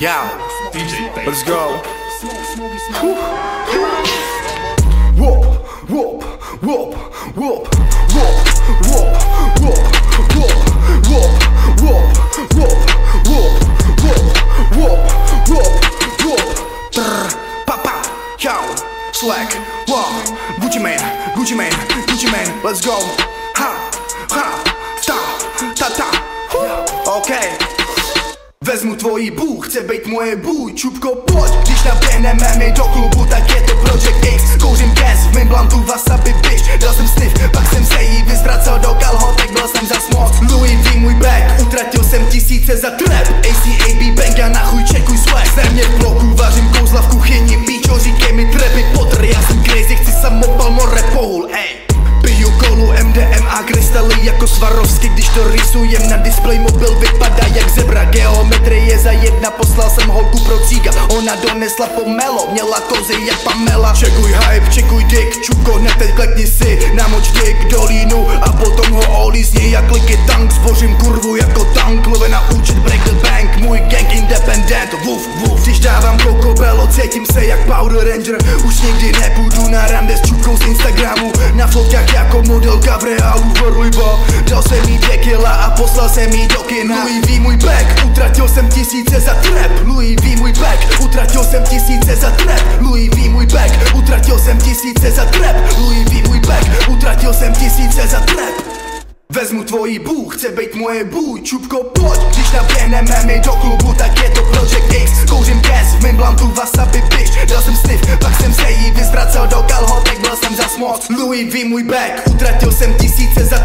Yeah, DJ let's go. Whoop, whoop, whoop, whoop, whoop, whoop, whoop, whoop, whoop, whoop, whoop, whoop, whoop, whoop, whoop. Brr, pa pa, yo, swag, wow, Gucci man, Gucci man, Gucci man, let's go. Ha, ha, Vezmu tvoji bů, chce být moje bůj Čupko pojď, když naběhneme my do klubu Tak je to Project X, kouřím gas V mým blantu wasabi bitch. Dal jsem sniff, pak jsem se jí vyzvracel do kalhotek Byl jsem za smog, Louis V můj bag Utratil jsem tisíce za trap. ACAB bang a na chuj čekuj swag. Zde mě v bloku, vařím kouzla v kuchyni Píčo, říkej mi trepy potr. Já jsem crazy, chci samopal more poul, ej. Piju kolu, MDMA, krystaly jako Svarovsky Když to rysujem na display, mobil vypadá jak zebra Geometrie za jedna, poslal jsem holku pro cíga. Ona donesla pomelo, měla kozy jak Pamela. Čekuj hype, čekuj dick, čuko, hned teď klekni si. Namoč dick do línu a potom ho olízni Jak liky tank, zbořím kurvu jako tank Love na účet, break the bank, můj gang independent Woof, woof, když dávám kokobelo, cítím se jak Power Ranger. Už nikdy nepůjdu na rande s čupkou z Instagramu. Na fotkách jako modelka v reálu Forliba Dal jsem jí dvě kila a poslal jsem jí do kina. Louis V můj bag, utratil jsem tisíce za trap. Louis V můj bag, utratil jsem tisíce za trap. Louis V můj bag, utratil jsem tisíce za trap. Louis V můj bag, Vezmu tvoji bů, chce být moje bůj Čupko pojď, když naběhneme my do klubu Tak je to Project X, kouřím gas V mým blantu wasabi bitch. Dal jsem sniff, pak jsem se jí vyzvracel do kalhotek Byl jsem za smog, Louis V můj bag Utratil jsem tisíce za